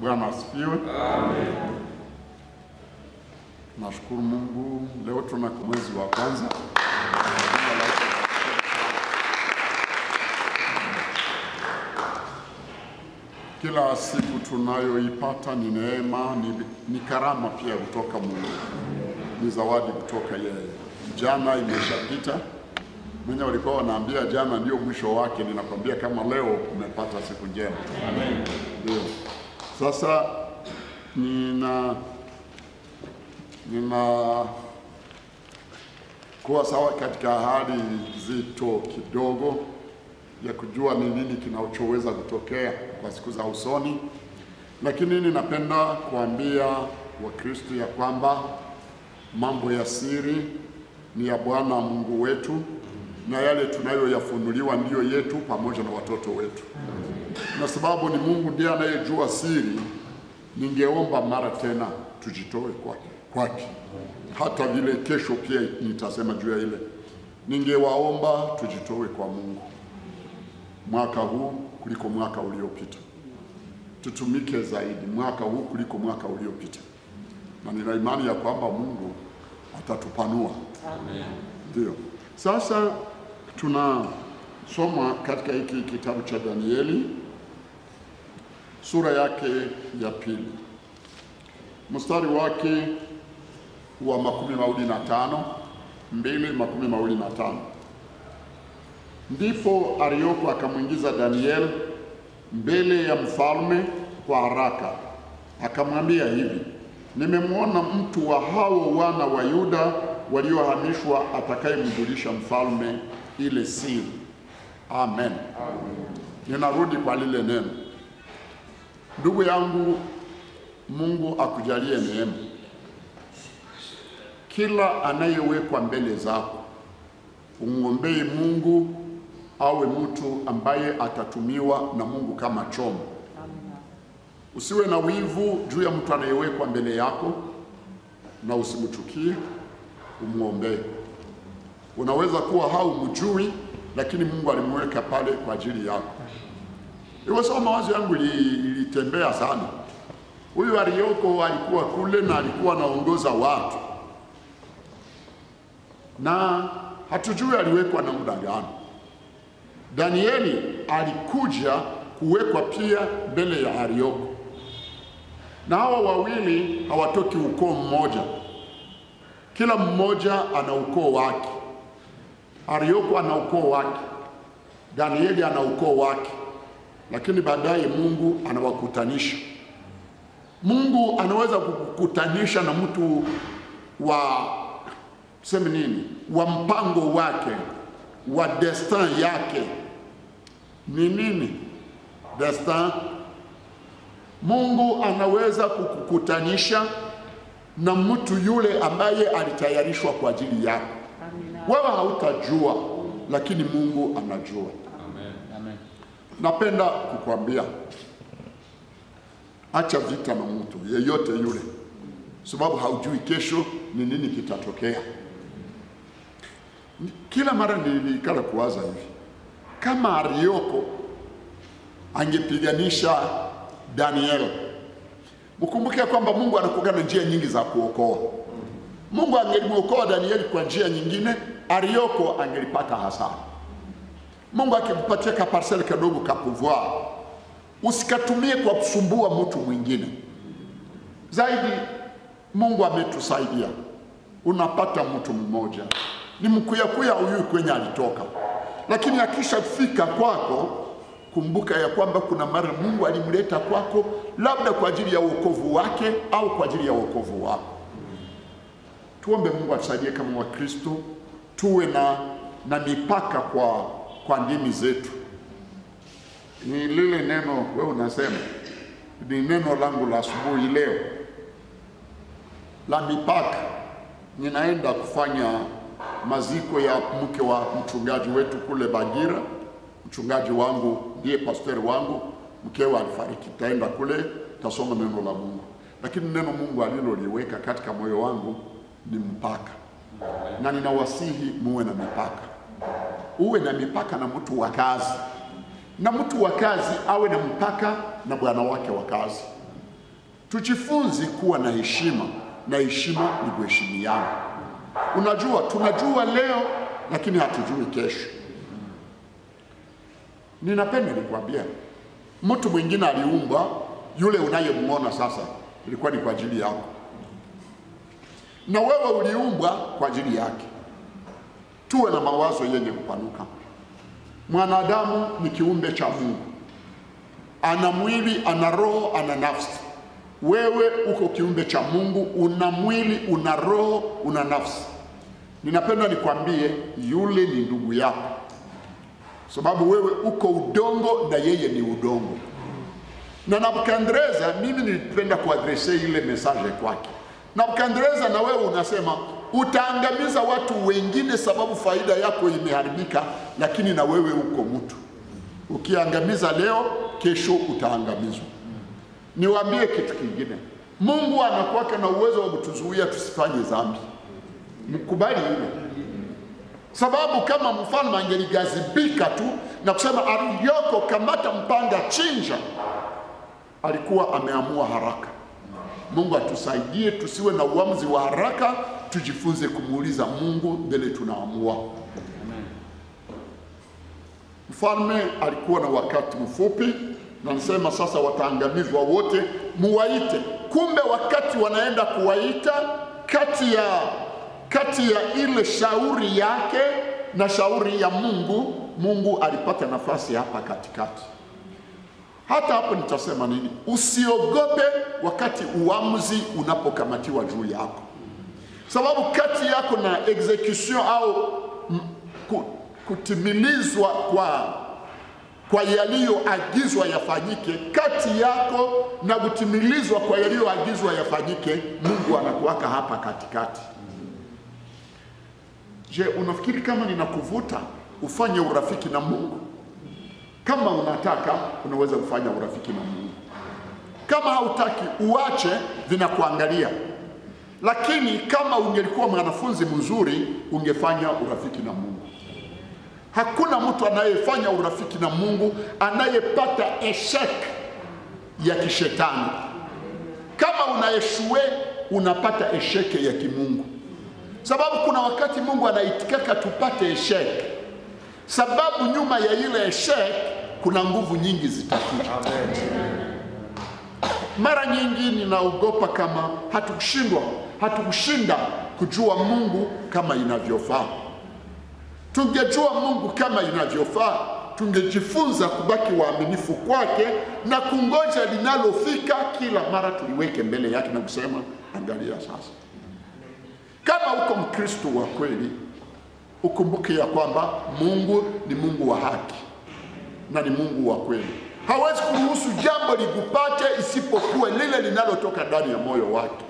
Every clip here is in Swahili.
Bwana asifiwe. Nashukuru Mungu, leo tuna mwezi wa kwanza. Kila siku tunayoipata ni neema, ni, ni karama pia kutoka Mungu, ni zawadi kutoka yeye. Jana imeshapita, mwenye walikuwa wanaambia jana ndio mwisho wake, ninakwambia kama leo umepata siku njema. Amen. Ndio. Sasa nina nina kuwa sawa katika hali zito kidogo ya kujua ni nini kinachoweza kutokea kwa siku za usoni, lakini ninapenda kuambia Wakristo ya kwamba mambo ya siri ni ya Bwana Mungu wetu na yale tunayoyafunuliwa ndiyo yetu pamoja na watoto wetu na sababu ni Mungu ndiye anayejua siri, ningeomba mara tena tujitoe kwake kwake. Hata vile kesho pia nitasema juu ya ile, ningewaomba tujitoe kwa Mungu mwaka huu kuliko mwaka uliopita, tutumike zaidi mwaka huu kuliko mwaka uliopita, na nina imani ya kwamba Mungu atatupanua. Amen. Ndio sasa tunasoma katika hiki kitabu cha Danieli sura yake ya pili. Mstari wake wa makumi mawili na tano mbili makumi mawili na tano. Ndipo Arioko akamwingiza Daniel mbele ya mfalme kwa haraka, akamwambia hivi, nimemwona mtu wa hao wana wa Yuda waliohamishwa atakayemjulisha mfalme ile siri. Amen, Ninarudi kwa lile neno, ndugu yangu, Mungu akujalie neema. Kila anayewekwa mbele zako umwombee Mungu awe mtu ambaye atatumiwa na Mungu kama chombo. Usiwe na wivu juu ya mtu anayewekwa mbele yako, na usimchukie, umwombee. Unaweza kuwa haumjui, lakini Mungu alimweka pale kwa ajili yako. Hiyo sasa, mawazo yangu ilitembea sana. Huyu Arioko alikuwa kule na alikuwa anaongoza watu, na hatujui aliwekwa na muda gani. Danieli alikuja kuwekwa pia mbele ya Arioko, na hawa wawili hawatoki ukoo mmoja, kila mmoja ana ukoo wake. Arioko ana ukoo wake, Danieli ana ukoo wake, lakini baadaye Mungu anawakutanisha. Mungu anaweza kukutanisha na mtu wa tuseme nini, wa mpango wake wa destin yake. Ni nini destin? Mungu anaweza kukukutanisha na mtu yule ambaye alitayarishwa kwa ajili yako. Wewe hautajua, lakini Mungu anajua. Napenda kukwambia acha vita na mtu yeyote yule, sababu haujui kesho ni nini kitatokea. Kila mara nilikala kuwaza hivi, kama Arioko angepiganisha Daniel, mkumbuke kwamba Mungu anakuwa na njia nyingi za kuokoa. Mungu angelimwokoa Danieli kwa njia nyingine, Arioko angelipata hasara. Mungu akimpatia ka parcel kadogo ka pouvoir, usikatumie kwa kusumbua mtu mwingine. Zaidi Mungu ametusaidia, unapata mtu mmoja ni mkuyakuya huyu kwenye alitoka, lakini akishafika kwako, kumbuka ya kwamba kuna mara Mungu alimleta kwako, labda kwa ajili ya wokovu wake au kwa ajili ya wokovu wako. Tuombe Mungu atusaidie kama Wakristo, tuwe na, na mipaka kwa, kwa ndimi zetu. Ni lile neno we unasema ni neno langu la asubuhi leo la mipaka. Ninaenda kufanya maziko ya mke wa mchungaji wetu kule Bagira. Mchungaji wangu ndiye pastori wangu, mkewe alifariki. Taenda kule, tasoma neno la Mungu, lakini neno Mungu aliloliweka katika moyo wangu ni mpaka, na ninawasihi muwe na mipaka. Uwe na mipaka na mtu wa kazi. na mtu wa kazi awe na mpaka na bwana wake wa kazi. Tujifunze kuwa na heshima, na heshima ni kuheshimiana. Unajua, tunajua leo lakini hatujui kesho. Ninapenda nikwambia, mtu mwingine aliumbwa, yule unayemwona sasa ilikuwa ni kwa ajili yako, na wewe uliumbwa kwa ajili yake. Tuwe na mawazo yenye kupanuka. Mwanadamu ni kiumbe cha Mungu, ana mwili, ana roho, ana nafsi. Wewe uko kiumbe cha Mungu, una mwili, una roho, una nafsi. Ninapenda nikwambie, yule ni ndugu yako, sababu wewe uko udongo na yeye ni udongo. Na Nabukadreza, mimi nilipenda kuadrese ile mesaje kwake. Nabukadreza, na wewe unasema utaangamiza watu wengine sababu faida yako imeharibika, lakini na wewe uko mtu. Ukiangamiza leo, kesho utaangamizwa. Niwaambie kitu kingine, Mungu anakuwaka na uwezo wa kutuzuia tusifanye dhambi. Mkubali hilo, sababu kama mfalme angeligazibika tu na kusema Arioko, kamata mpanga, chinja, alikuwa ameamua haraka. Mungu atusaidie tusiwe na uamuzi wa haraka, tujifunze kumuuliza Mungu mbele tunaamua. Mfalme alikuwa na wakati mfupi, na nasema sasa wataangamizwa wote, muwaite. Kumbe wakati wanaenda kuwaita, kati ya kati ya ile shauri yake na shauri ya Mungu, Mungu alipata nafasi hapa katikati. Hata hapo nitasema nini? Usiogope wakati uamuzi unapokamatiwa juu yako, sababu kati yako na execution au kutimilizwa kwa kwa yaliyoagizwa yafanyike, kati yako na kutimilizwa kwa yaliyoagizwa yafanyike, Mungu anakuwaka hapa katikati. Je, unafikiri kama ninakuvuta ufanye urafiki na Mungu? Kama unataka unaweza kufanya urafiki na Mungu, kama hautaki uache, vinakuangalia. Lakini kama ungelikuwa mwanafunzi mzuri, ungefanya urafiki na Mungu. Hakuna mtu anayefanya urafiki na Mungu anayepata eshek ya kishetani. Kama unaeshue, unapata esheke ya kimungu, sababu kuna wakati Mungu anaitikaka tupate eshek, sababu nyuma ya ile eshek kuna nguvu nyingi zitakuja. Mara nyingi ninaogopa kama hatukushindwa, hatukushinda kujua Mungu kama inavyofaa. Tungejua Mungu kama inavyofaa, tungejifunza kubaki waaminifu kwake na kungoja linalofika kila mara tuliweke mbele yake na kusema, angalia sasa. Kama uko Mkristo wa kweli, ukumbuke ya kwamba Mungu ni Mungu wa haki na ni Mungu wa kweli. Hawezi kuruhusu jambo likupate isipokuwa lile linalotoka ndani ya moyo wake.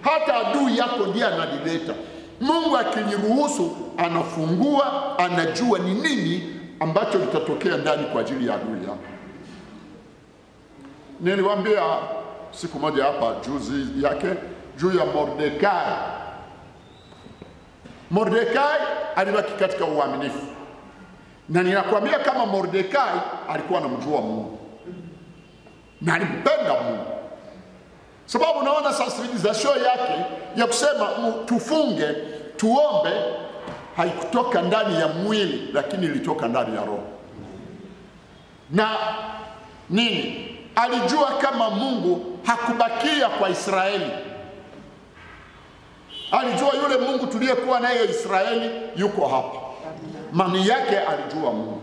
Hata adui yako ndiye analileta. Mungu akiliruhusu, anafungua, anajua ni nini ambacho litatokea ndani kwa ajili ya adui yako. Niliwaambia siku moja hapa juzi yake juu ya Mordekai. Mordekai alibaki katika uaminifu, na ninakwambia kama Mordekai alikuwa anamjua Mungu na alimpenda Mungu, sababu unaona sensibilization yake ya kusema tufunge tuombe haikutoka ndani ya mwili, lakini ilitoka ndani ya roho. Na nini? Alijua kama Mungu hakubakia kwa Israeli. Alijua yule Mungu tuliyekuwa naye Israeli yuko hapa. Mani yake alijua Mungu,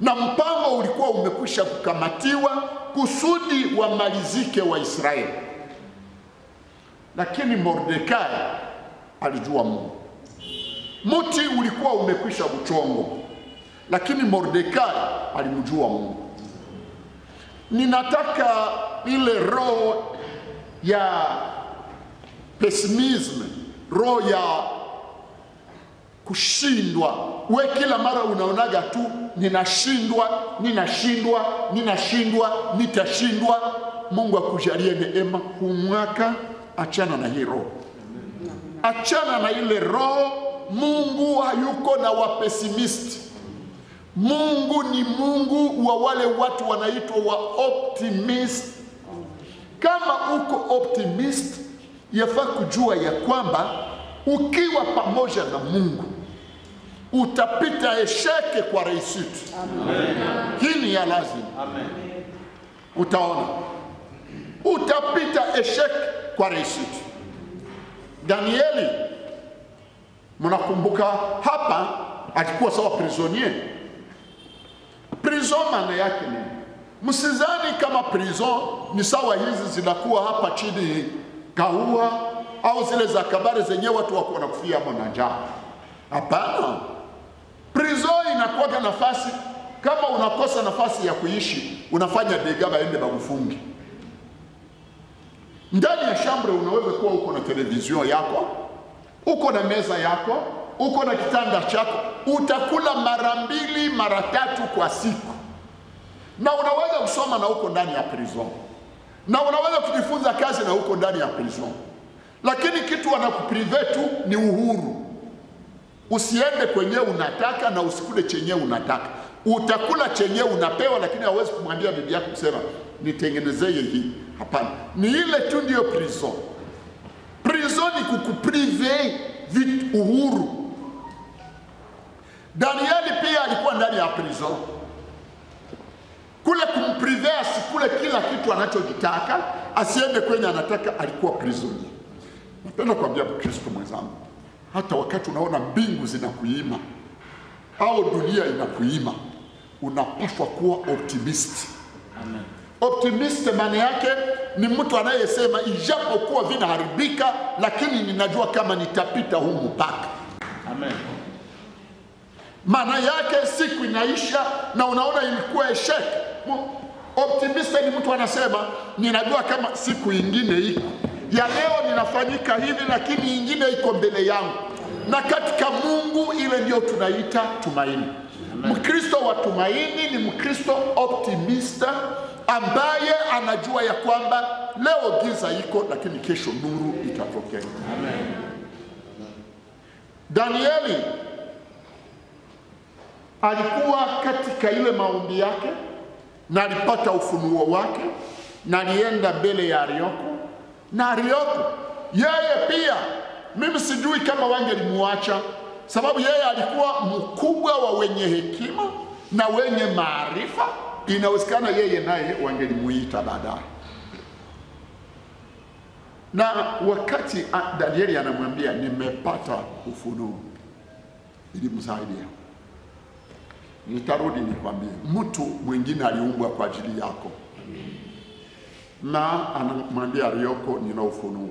na mpango ulikuwa umekwisha kukamatiwa kusudi wamalizike Waisraeli. Lakini Mordekai alijua Mungu. Mti ulikuwa umekwisha kuchongwa, lakini Mordekai alimjua Mungu. Ninataka ile roho ya pesimism, roho ya kushindwa. We kila mara unaonaga tu ninashindwa, ninashindwa, ninashindwa, nitashindwa. Mungu akujalie neema kumwaka, achana na hii roho, achana na ile roho. Mungu hayuko na wapesimisti. Mungu ni Mungu wa wale watu wanaitwa wa optimist. Kama uko optimist, yafaa kujua ya kwamba ukiwa pamoja na Mungu utapita esheke kwa reisiti. Hii ni ya lazima. Utaona utapita esheke kwa reisiti. Danieli, mnakumbuka hapa alikuwa sawa prisonier. Prison maana yake nini? Msizani kama prison ni sawa hizi zinakuwa hapa chini Kaua au zile za kabari zenyewe watu wako wanakufia hapo na njaa. Hapana, prison inakuwa nafasi. Kama unakosa nafasi ya kuishi, unafanya dega baende bakufungi ndani ya shambre. Unaweza kuwa uko na televizio yako, uko na meza yako, uko na kitanda chako, utakula mara mbili mara tatu kwa siku, na unaweza kusoma na uko ndani ya prison, na unaweza kujifunza kazi na uko ndani ya prison. Lakini kitu wanakuprive tu ni uhuru. Usiende kwenye unataka na usikule chenye unataka. Utakula chenye unapewa, lakini hauwezi kumwambia bibi yako kusema nitengenezee hii. Hapana, ni ile tu ndiyo prison. Prison ni kukuprive vitu uhuru. Danieli pia alikuwa ndani ya prison, kule kumprive asikule kila kitu anachokitaka, asiende kwenye anataka, alikuwa prisoner. Napenda kuambia Mkristo mwenzangu, hata wakati unaona mbingu zinakuima au dunia inakuima, unapaswa kuwa optimist. Amen. Optimist maana yake ni mtu anayesema ijapokuwa vinaharibika, lakini ninajua kama nitapita huu mpaka. Amen. Maana yake siku inaisha na unaona ilikuwa eshek. Optimist ni mtu anasema ninajua kama siku ingine iko ya leo ninafanyika hivi, lakini ingine iko mbele yangu, na katika Mungu ile ndio tunaita tumaini. Mkristo wa tumaini ni Mkristo optimista ambaye anajua ya kwamba leo giza iko, lakini kesho nuru itatokea. Danieli alikuwa katika ile maombi yake na alipata ufunuo wake na alienda mbele ya Arioko na Arioko yeye pia, mimi sijui kama wangelimuacha, sababu yeye alikuwa mkubwa wa wenye hekima na wenye maarifa. Inawezekana yeye naye wangelimuita baadaye. Na wakati Danieli anamwambia nimepata ufunuo, ilimsaidia Nitarudi nikwambie, mtu mwingine aliumbwa kwa ajili yako, na anamwambia Arioko, nina ufunuo.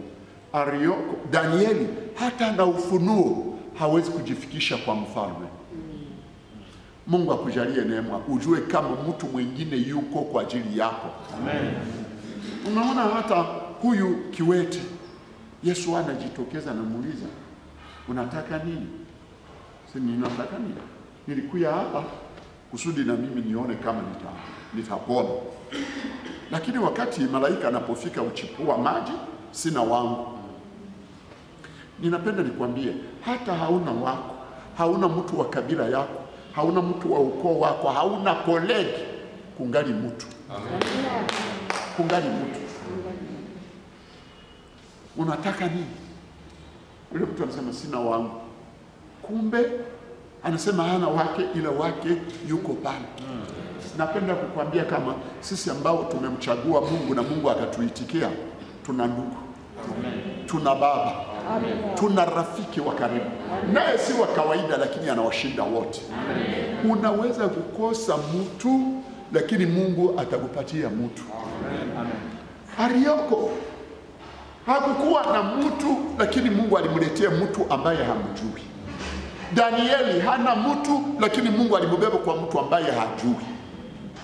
Arioko, Danieli hata na ufunuo hawezi kujifikisha kwa mfalme. Mungu akujalie neema, ujue kama mtu mwingine yuko kwa ajili yako. Amen. Unaona, hata huyu kiwete Yesu anajitokeza, namuuliza unataka nini? Si ninataka nini? Nilikuya hapa kusudi na mimi nione kama nita nitapona. Lakini wakati malaika anapofika uchipua maji, sina wangu. Ninapenda nikwambie, hata hauna wako, hauna mtu wa kabila yako, hauna mtu wa ukoo wako, hauna kolegi, kungali mtu, kungali mtu. Unataka nini? Yule mtu anasema sina wangu, kumbe anasema hana wake, ila wake yuko pale. Napenda kukwambia kama sisi ambao tumemchagua Mungu na Mungu akatuitikia, tuna ndugu, tuna baba, tuna rafiki wa karibu, naye si wa kawaida, lakini anawashinda wote. Unaweza kukosa mtu, lakini Mungu atakupatia mtu. Arioko hakukuwa na mtu, lakini Mungu alimletea mtu ambaye hamjui. Danieli hana mtu, lakini Mungu alimbeba kwa mtu ambaye hajui,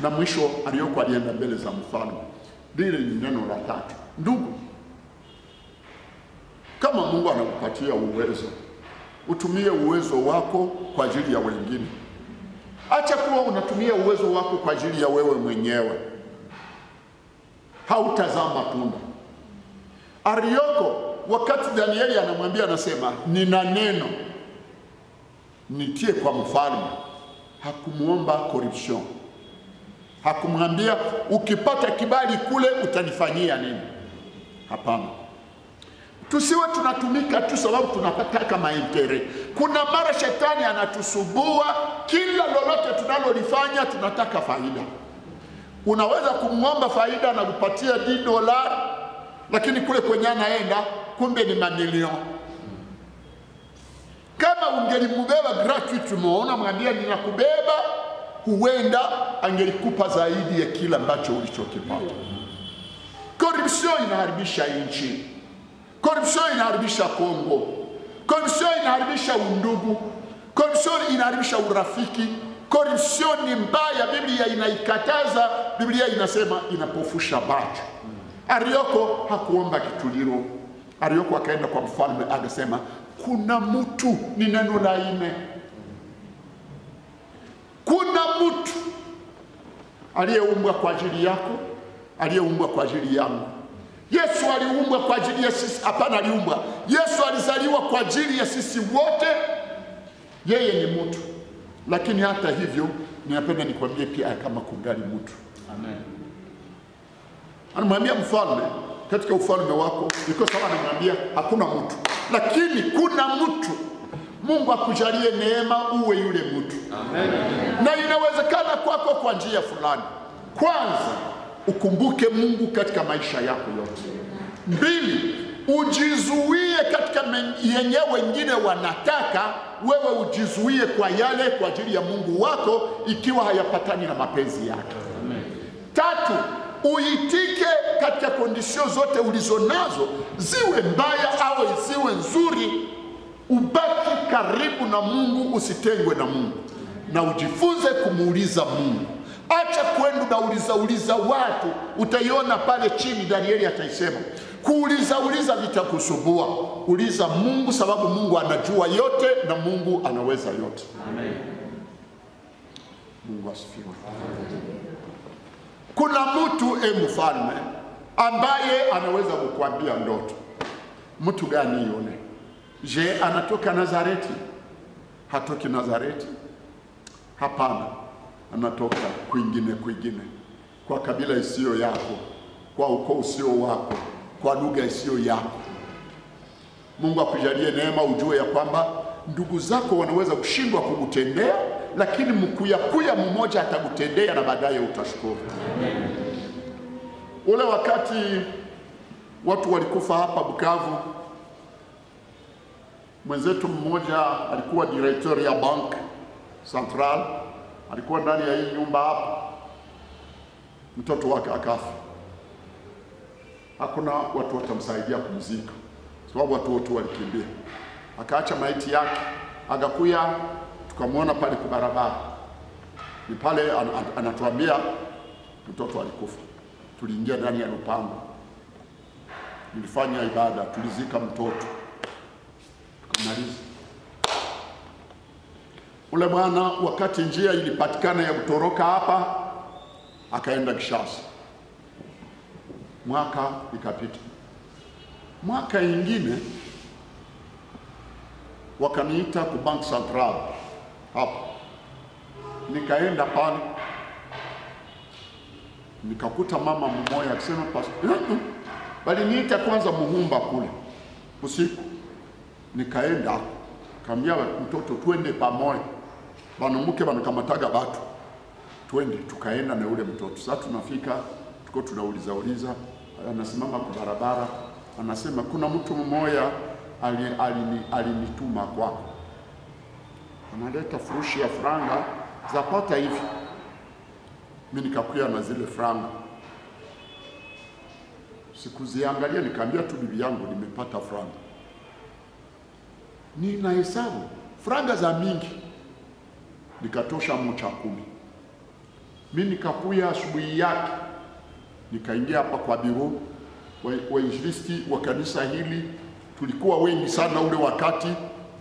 na mwisho aliyokuwa alienda mbele za mfalme. Lile ni neno la tatu. Ndugu, kama Mungu anakupatia uwezo, utumie uwezo wako kwa ajili ya wengine. Acha kuwa unatumia uwezo wako kwa ajili ya wewe mwenyewe, hautazaa matunda. Arioko, wakati Danieli anamwambia, anasema nina neno nitie kwa mfalme. Hakumwomba corruption, hakumwambia ukipata kibali kule utanifanyia nini. Hapana, tusiwe tunatumika tu sababu tunataka maintere. Kuna mara shetani anatusubua, kila lolote tunalolifanya tunataka faida. Unaweza kumwomba faida na kupatia di dola, lakini kule kwenye anaenda kumbe ni mamilioni. Kama ungelimubeba gratuitement, unamwambia ninakubeba, huenda angelikupa zaidi ya kila ambacho ulichokipata. Korupsio inaharibisha nchi. korupsio inaharibisha Kongo. korupsio inaharibisha undugu. korupsio inaharibisha urafiki. Korupsio ni mbaya, Biblia inaikataza. Biblia inasema inapofusha macho. Arioko hakuomba kituliro. Arioko akaenda kwa mfalme akasema, kuna mtu, ni neno la nne, kuna mtu aliyeumbwa kwa ajili yako, aliyeumbwa kwa ajili yangu. Yesu aliumbwa kwa ajili ya sisi? Hapana, aliumbwa. Yesu alizaliwa kwa ajili ya sisi wote. Yeye ni mtu, lakini hata hivyo, ninapenda nikwambie pia kama kungali mtu. Amen. Anamwambia mfalme, katika ufalme wako, iko sawa, anamwambia hakuna mtu, lakini kuna mtu. Mungu akujalie neema uwe yule mtu. Na inawezekana kwako kwa njia fulani. Kwanza, ukumbuke Mungu katika maisha yako yote. Mbili, ujizuie katika yenye wengine wanataka, wewe ujizuie kwa yale kwa ajili ya Mungu wako, ikiwa hayapatani na mapenzi yake. Tatu, uitike katika kondisio zote ulizo nazo, ziwe mbaya au ziwe nzuri, ubaki karibu na Mungu, usitengwe na Mungu, na ujifunze kumuuliza Mungu. Acha kwenda unauliza uliza watu, utaiona pale chini. Danieli ataisema kuuliza uliza vitakusubua. Uliza Mungu, sababu Mungu anajua yote na Mungu anaweza yote. Amen. Mungu asifiwe. Kuna mtu e mfalme ambaye anaweza kukwambia ndoto. Mtu gani yule? Je, anatoka Nazareti? Hatoki Nazareti? Hapana, anatoka kwingine kwingine, kwa kabila isiyo yako, kwa ukoo usio wako, kwa lugha isiyo yako. Mungu akujalie neema, ujue ya kwamba ndugu zako wanaweza kushindwa kukutendea, lakini mkuyakuya mmoja atakutendea na baadaye utashukuru. Ule wakati watu walikufa hapa Bukavu, mwenzetu mmoja alikuwa director ya bank central, alikuwa ndani ya hii nyumba hapa, mtoto wake akafa. Hakuna watu watamsaidia kumzika, sababu watu wote walikimbia. Akaacha maiti yake, akakuya, tukamwona pale kwa barabara, ni pale an, an, anatuambia mtoto alikufa. Tuliingia ndani ya lupango, nilifanya ibada, tulizika mtoto, tukamaliza. Ule bwana wakati njia ilipatikana ya kutoroka hapa, akaenda Kishasa. Mwaka ikapita, mwaka ingine wakaniita ku Bank Central hapa, nikaenda pale nikakuta mama mmoja akisema pas waliniita kwanza Muhumba kule usiku, nikaenda kaambia mtoto twende pamoja, banamuke banakamataga batu, twende. Tukaenda na yule mtoto. Sasa tunafika tuko tunauliza uliza, anasimama kwa barabara, anasema kuna mtu mmoja alinituma ali- ali kwako, analeta furushi ya franga zapata hivi mimi nikakuya na zile franga, sikuziangalia, nikaambia tu bibi yangu, nimepata franga. Nina hesabu franga za mingi, nikatosha mocha kumi. Mi nikakuya asubuhi yake, nikaingia hapa kwa biro wainjilisti wa kanisa hili. Tulikuwa wengi sana ule wakati,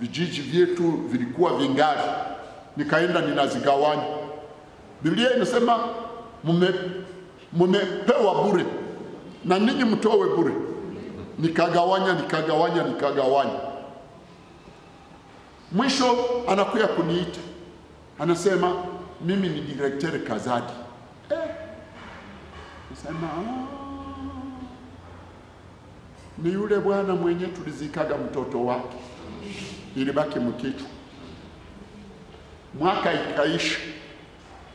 vijiji vyetu vilikuwa vingali, nikaenda ninazigawanya Biblia inasema mume mumepewa bure na ninyi mtowe bure. Nikagawanya, nikagawanya, nikagawanya. Mwisho anakuya kuniita, anasema mimi ni direkteri Kazadi. Eh, nasema "Ah, ni yule bwana mwenye tulizikaga mtoto wake, ilibaki mkichwa. Mwaka ikaisha,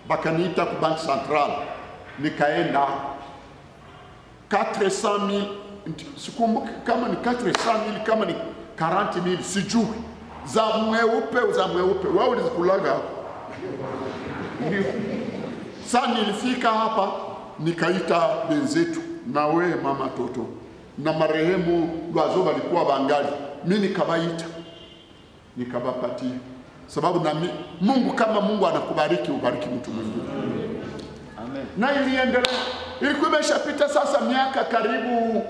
bakaniita ku Bank Central, nikaenda 400,000 sikumbuki kama ni 400,000 kama ni 40,000 sijui, za mweupe za mweupe, wao ulizikulaga hapo. Sasa nilifika hapa nikaita benzetu na we mama toto na marehemu Lwazo walikuwa bangali, mi nikabaita nikabapatia, sababu na mi, Mungu kama Mungu anakubariki ubariki mtu mwingine Amen. na iliendelea. Ilikuwa imeshapita sasa miaka karibu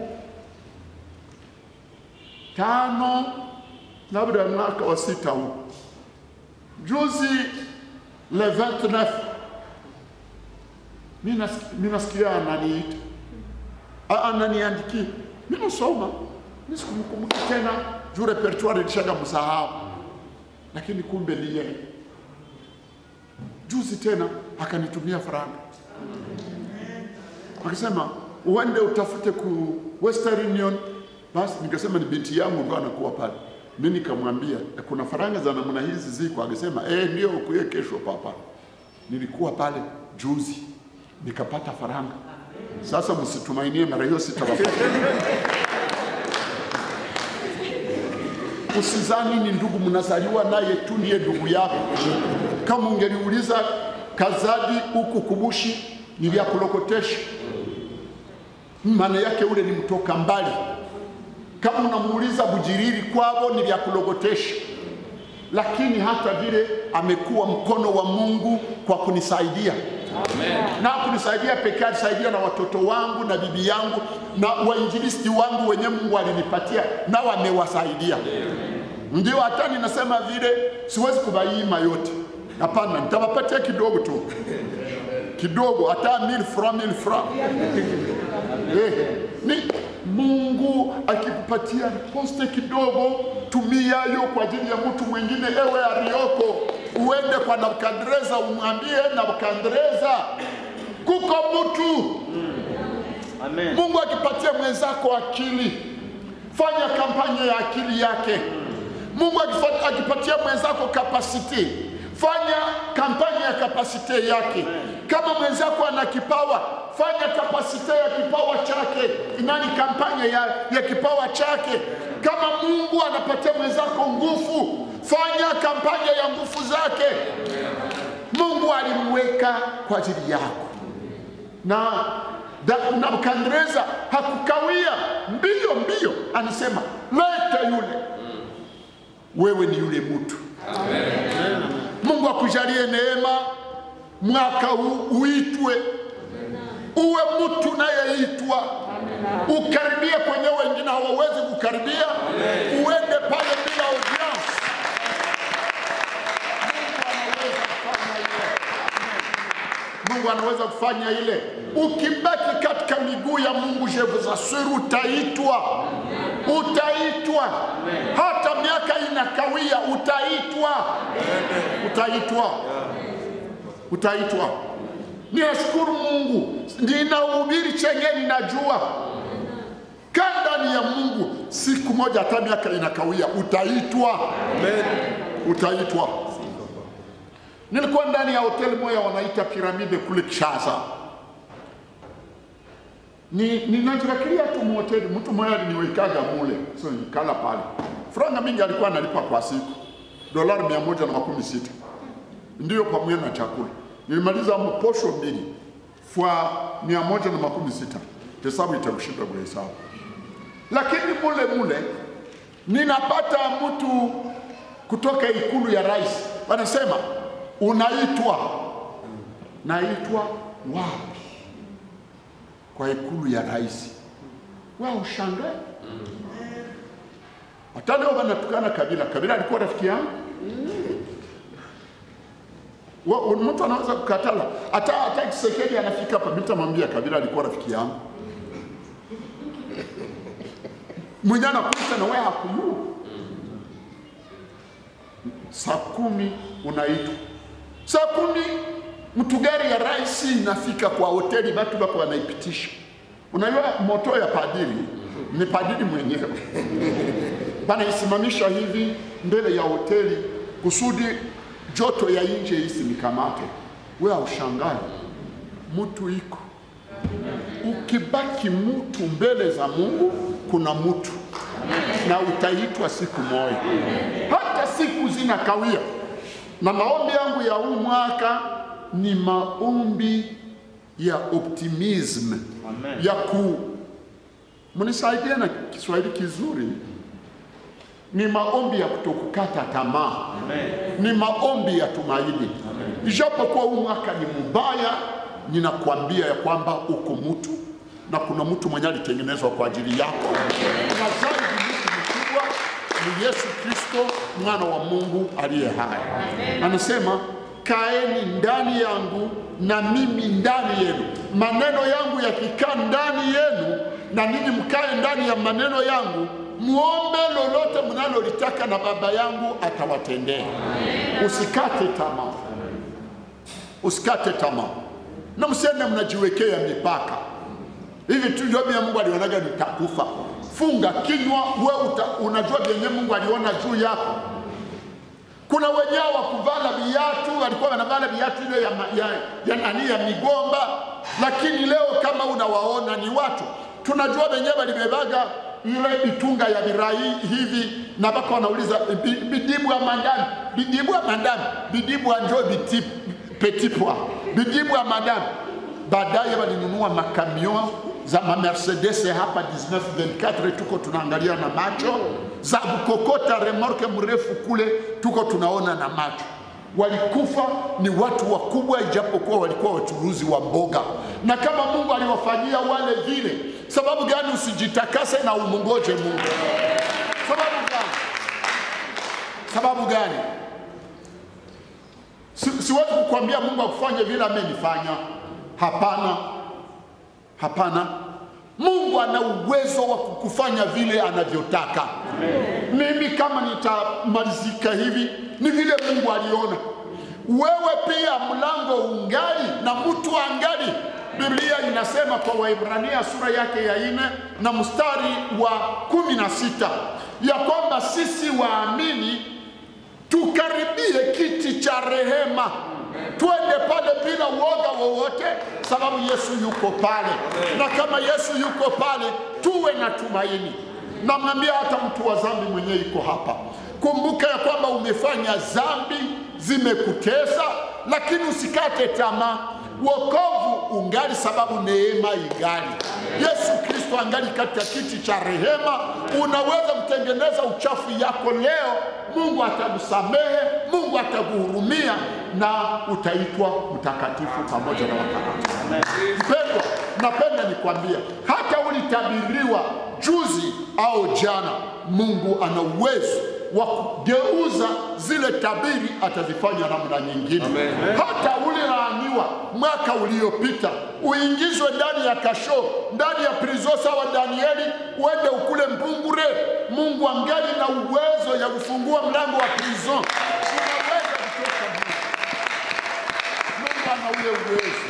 tano, labda mwaka wa sita huu. Juzi le 29 mimi nas- mimi nasikia ananiita, ananiandikia, mimi nasoma, sikumkumbuki tena. Juu repertoire ilishaga msahau, lakini kumbe ni yeye. Juzi tena akanitumia faranga akasema uende utafute ku Western Union. Basi nikasema ni binti yangu ndo anakuwa pale. Mimi nikamwambia "Eh, kuna faranga za namna hizi ziko, akisema eh, ndio ukuye kesho papa. Nilikuwa pale juzi nikapata faranga. Sasa msitumainie mara hiyo sitawapata. Usizani ni ndugu mnazaliwa naye tu ndiye ndugu yako. Kama ungeniuliza Kazadi huku Kubushi ni vya kulokotesha, maana yake ule ni mtoka mbali. Kama unamuuliza Bujiriri kwavo ni vya kulogotesha, lakini hata vile amekuwa mkono wa Mungu kwa kunisaidia Amen. na kunisaidia pekee, alisaidia na watoto wangu na bibi yangu na wainjilisti wangu wenye Mungu alinipatia, na wamewasaidia. Ndio hata ninasema vile, siwezi kubaima yote, hapana, nitawapatia kidogo tu, kidogo, hata mil fra mil fra eh, ni Mungu akikupatia poste kidogo, tumia hiyo kwa ajili ya mtu mwingine. Ewe Arioko, uende kwa Nabukadreza umwambie Nabukadreza, kuko mtu Amen. Mungu akipatia mwenzako akili, fanya kampanya ya akili yake. Mungu akipatia mwenzako kapasiti, fanya kampanya ya kapasite yake. Kama mwenzako ana kipawa, fanya kapasite ya kipawa chake, inani kampanya ya, ya kipawa chake. Kama Mungu anapatia mwenzako nguvu, fanya kampanya ya nguvu zake. Mungu alimweka kwa ajili yako na Nabukadreza hakukawia, mbio mbio, anasema leta yule, wewe ni yule mtu. Mungu akujalie neema, mwaka huu uitwe, uwe mtu nayeitwa, ukaribie kwenye wengine hawawezi kukaribia, uende pale bila audience. Mungu anaweza kufanya ile. Ukibaki katika miguu ya Mungu, je za assure, utaitwa, utaitwa. Hata miaka inakawia, utaitwa, utaitwa, utaitwa. Niashukuru Mungu, ninahubiri chenye ninajua kaa ndani ya Mungu. Siku moja hata miaka inakawia, utaitwa, utaitwa. Nilikuwa ndani ya hoteli moja wanaita Piramide kule Kishaza. Ni ninajirakilia tu mhoteli, mtu mmoja aliniwekaga mule, so nikala pale. Franga mingi alikuwa analipa kwa siku, dolari mia moja na makumi sita ndiyo pamoja na chakula. Nilimaliza posho mbili fwa mia moja na makumi sita hesabu itakushinda kuhesabu, lakini mule mule ninapata mtu kutoka ikulu ya rais, wanasema unaitwa. Naitwa wapi? Kwa ikulu ya rais. wewe ushangae. hata leo wanatukana Kabila. Kabila alikuwa rafiki yangu. Mtu anaweza kukatala hata hata Kisekedi anafika hapa, nitamwambia Kabila alikuwa rafiki yangu. Mwenye anakuita na wewe hakujua. Saa kumi unaitwa, saa kumi mtu gari ya rais inafika kwa hoteli, batu bako wanaipitisha. Unajua moto ya padiri ni padiri mwenyewe banaisimamisha hivi mbele ya hoteli kusudi joto ya nje hisi isinikamate. We aushangali mtu iko ukibaki mtu mbele za Mungu, kuna mtu na utaitwa siku moja, hata siku zinakawia. Na maombi yangu ya huu mwaka ni maombi ya optimism Amen. ya ku mnisaidie na Kiswahili kizuri, ni maombi ya kutokukata tamaa. Ni maombi ya tumaini. Ijapokuwa huu mwaka ni mubaya, ninakwambia ya kwamba uko mtu na kuna mtu mwenye alitengenezwa kwa ajili yako, na zaidi mtu mkubwa ni Yesu Kristo mwana wa Mungu aliye hai. Anasema, kaeni ndani yangu na mimi ndani yenu, maneno yangu yakikaa ndani yenu na ninyi mkae ndani ya maneno yangu, muombe lolote mnalolitaka na Baba yangu atawatendea. Usikate tamaa, usikate tamaa, na msiende mnajiwekea mipaka hivi tu. Ndio mimi Mungu alionaga nitakufa. Funga kinywa, we uta, unajua vyenye Mungu aliona juu yako. Kuna wenyewe wa kuvala viatu walikuwa wanavala viatu ile ya, ya, ya nani ya migomba, lakini leo kama unawaona ni watu tunajua wenyewe walibebaga ile mitunga ya virai hivi, na mpaka wanauliza "Bi- bidibwa mandani, bidibwa mandani, bidibwa njo bitip, petipwa, bidibwa mandani. Baadaye walinunua makamio za mamercedes hapa 1924 tuko tunaangalia na macho za kukokota remorke mrefu kule tuko tunaona na macho walikufa ni watu wakubwa ijapokuwa walikuwa wachuruzi wa mboga. Na kama mungu aliwafanyia wale vile sababu gani usijitakase na umungoje mungu? Sababu gani? Sababu gani? Si, siwezi kukwambia mungu akufanye vile amenifanya. Hapana. Hapana mungu ana uwezo wa kukufanya vile anavyotaka. Mimi kama nitamalizika hivi ni vile mungu aliona. Wewe pia mlango ungali na mtu angali biblia inasema kwa Waebrania sura yake ya ine na mstari wa kumi na sita ya kwamba sisi waamini tukaribie kiti cha rehema twende pale bila uoga wowote sababu yesu yuko pale. Na kama yesu yuko pale tuwe na tumaini. Namwambia hata mtu wa zambi mwenyewe yuko hapa. Kumbuka ya kwamba umefanya zambi zimekutesa lakini usikate tamaa. Wokovu ungali sababu neema ingali yesu kristo angali katika kiti cha rehema. Unaweza kutengeneza uchafu yako leo. Mungu atakusamehe mungu atakuhurumia na utaitwa mtakatifu pamoja na watakatifu. Mpendwa napenda nikwambia hata ulitabiriwa juzi au jana mungu ana uwezo wa kugeuza zile tabiri atazifanya namna nyingine. Hata ulilaaniwa mwaka uliopita uingizwe ndani ya kasho ndani ya prizo sawa danieli uende ukule mbungure. Mungu angali na uwezo ya kufungua mlango wa prizo. Unaweza kutoka mungu ana ule uwezo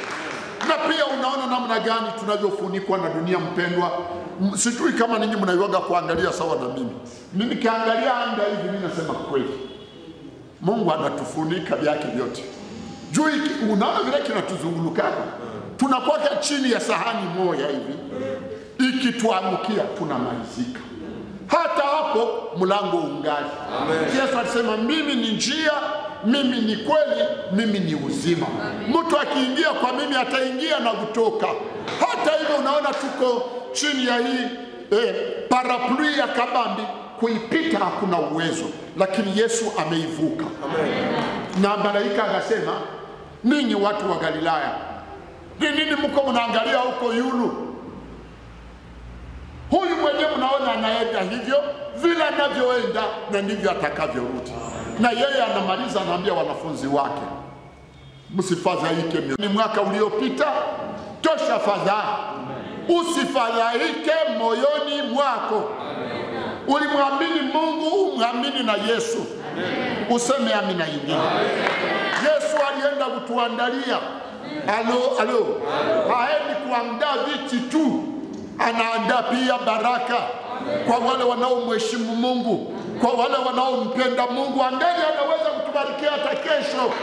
na pia unaona namna gani tunavyofunikwa na dunia mpendwa. Sijui kama ninyi mnaiwaga kuangalia sawa na mimi. Mimi nikiangalia anga hivi mimi nasema kweli mungu anatufunika vyake vyote. Juu iki- unaona vile kinatuzungulukana tunakwaka chini ya sahani moja hivi. Ikituangukia tunamalizika. Hata hapo mlango ungali. Yesu alisema mimi ni njia mimi ni kweli mimi ni uzima. Mtu akiingia kwa mimi ataingia na kutoka. Hata hivyo unaona tuko chini ya hii eh, paraplui ya kabambi. Kuipita hakuna uwezo lakini yesu ameivuka. Na malaika akasema ninyi watu wa galilaya ni nini mko mnaangalia huko yulu? Huyu mwenyewe mnaona anaenda hivyo vile anavyoenda na ndivyo atakavyorudi na yeye anamaliza anaambia wanafunzi wake msifadhaike. Ni mwaka uliopita tosha fadhaa. Usifadhaike moyoni mwako. Ulimwamini mungu umwamini na yesu. Useme amina ingine. Yesu alienda kutuandalia. Alo, alo, haendi kuandaa viti tu, anaandaa pia baraka kwa wale wanaomheshimu Mungu, kwa wale wanaompenda Mungu. Angeli anaweza kutubarikia hata kesho,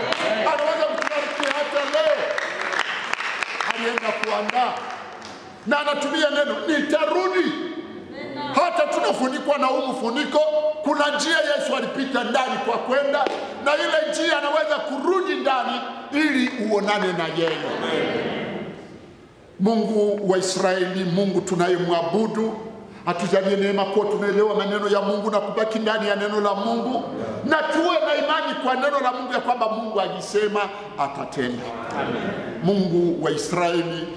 anaweza kutubarikia hata leo. Alienda kuandaa na anatumia neno nitarudi. Hata tunafunikwa na huu mfuniko, kuna njia Yesu alipita ndani kwa kwenda, na ile njia anaweza kurudi ndani ili uonane na yeye. Mungu wa Israeli, Mungu tunayemwabudu, atujalie neema kuwa tunaelewa maneno ya Mungu na kubaki ndani ya neno la Mungu, na tuwe na imani kwa neno la Mungu ya kwamba Mungu alisema atatenda. Mungu wa Israeli,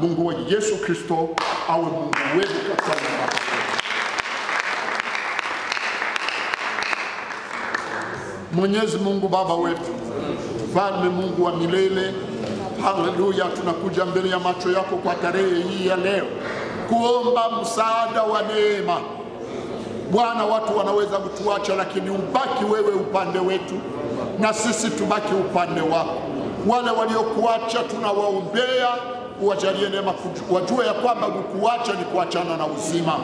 Mungu wa Yesu Kristo awe Mungu wetu katika. Mwenyezi Mungu Baba wetu, Mfalme Mungu wa milele, haleluya, tunakuja mbele ya macho yako kwa tarehe hii ya leo kuomba msaada wa neema. Bwana, watu wanaweza kutuacha, lakini ubaki wewe upande wetu na sisi tubaki upande wako. Wale waliokuacha tunawaombea, uwajalie neema, wajue ya kwamba kukuacha ni kuachana na uzima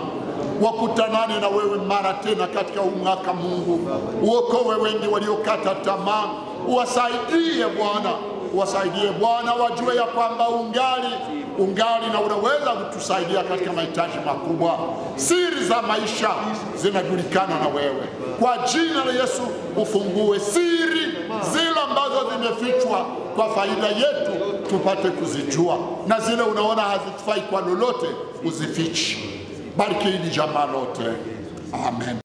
wakutanane na wewe mara tena katika huu mwaka. Mungu, uokowe wengi waliokata tamaa, uwasaidie Bwana, uwasaidie Bwana, wajue ya kwamba ungali ungali na unaweza kutusaidia katika mahitaji makubwa. Siri za maisha zinajulikana na wewe. Kwa jina la Yesu, ufungue siri zile ambazo zimefichwa kwa faida yetu, tupate kuzijua, na zile unaona hazitufai kwa lolote, uzifichi. Bariki hili jamaa lote, amen.